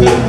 Yeah.